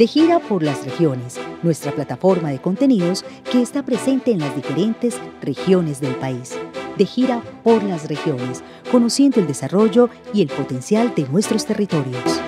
De gira por las regiones, nuestra plataforma de contenidos que está presente en las diferentes regiones del país. De gira por las regiones, conociendo el desarrollo y el potencial de nuestros territorios.